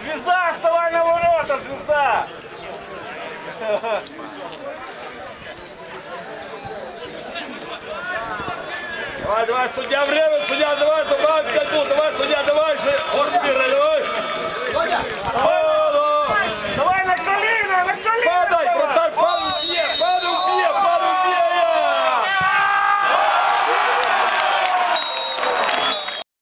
Звезда, вставай на ворота, звезда! Давай, давай, судья время, судья, давай!